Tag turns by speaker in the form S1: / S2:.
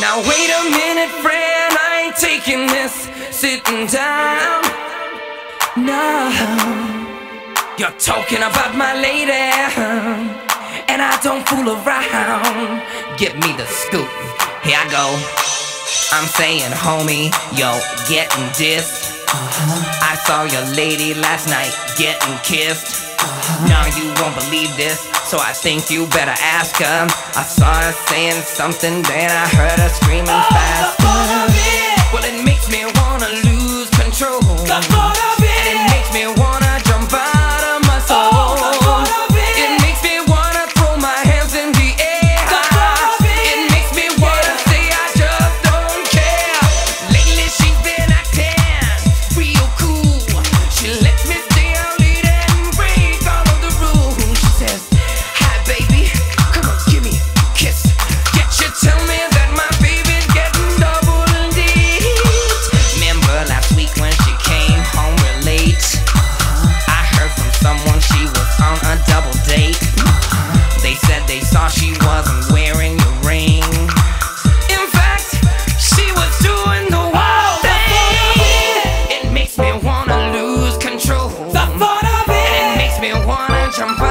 S1: Now wait a minute, friend, I ain't taking this sitting down. No, you're talking about my lady, and I don't fool around. Give me the scoop, here I go. I'm saying, homie, yo, getting dissed. Uh-huh. I saw your lady last night getting kissed. Now you won't believe this, so I think you better ask her. I saw her saying something, then I heard her screaming oh, faster. Oh, oh, well, it makes me wanna lose control. you wanna jump